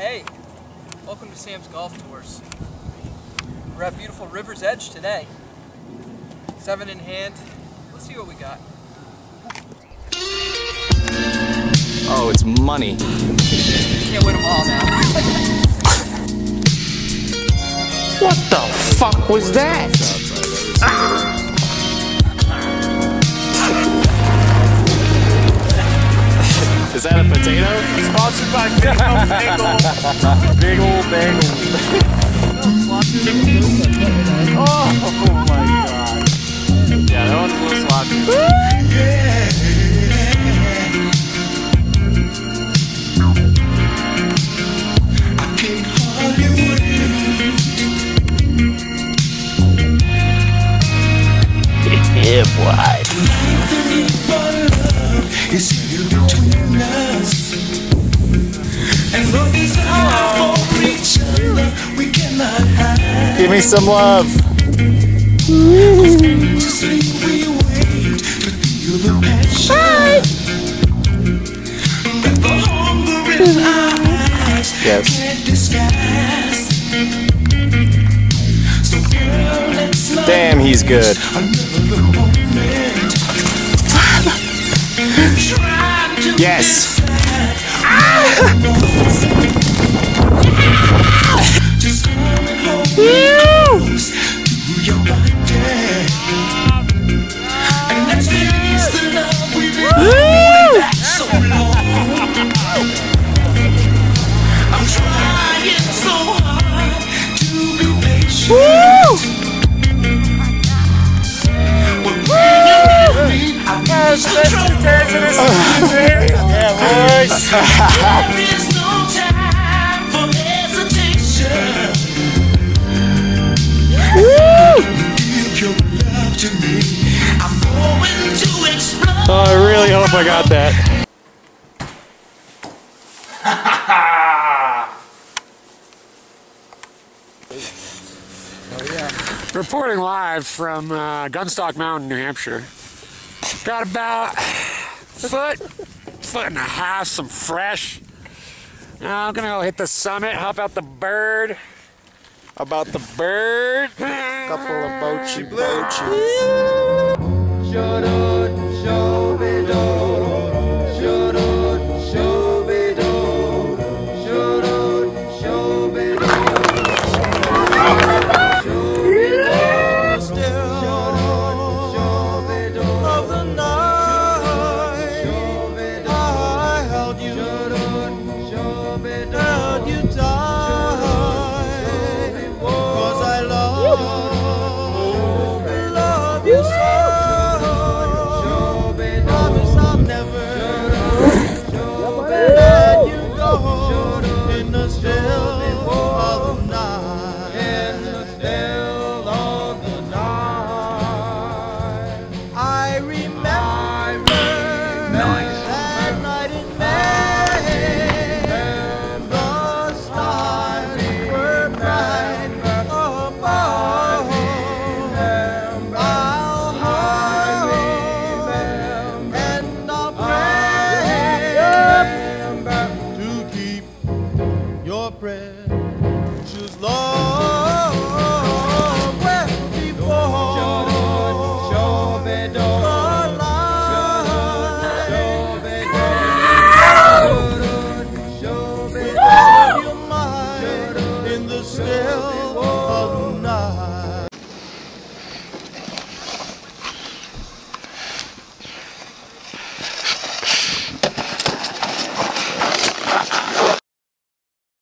Hey, welcome to Sam's Golf Course. We're at beautiful River's Edge today. Seven in hand. Let's see what we got. Oh, it's money. Can't win them all now. What the fuck was that? Is potato? Sponsored by Big Old Bagel. Big old bagel. oh my god. Yeah, that one's a little sloppy. Yeah, boy. Give me some love. Yes. Damn, he's good. Yes. Oh, I really hope I got that. Reporting live from uh, Gunstock Mountain, New Hampshire. Got about foot, foot and a half, some fresh. Now I'm gonna go hit the summit, hop out the bird. About the bird. Couple of boachy boachy. I pray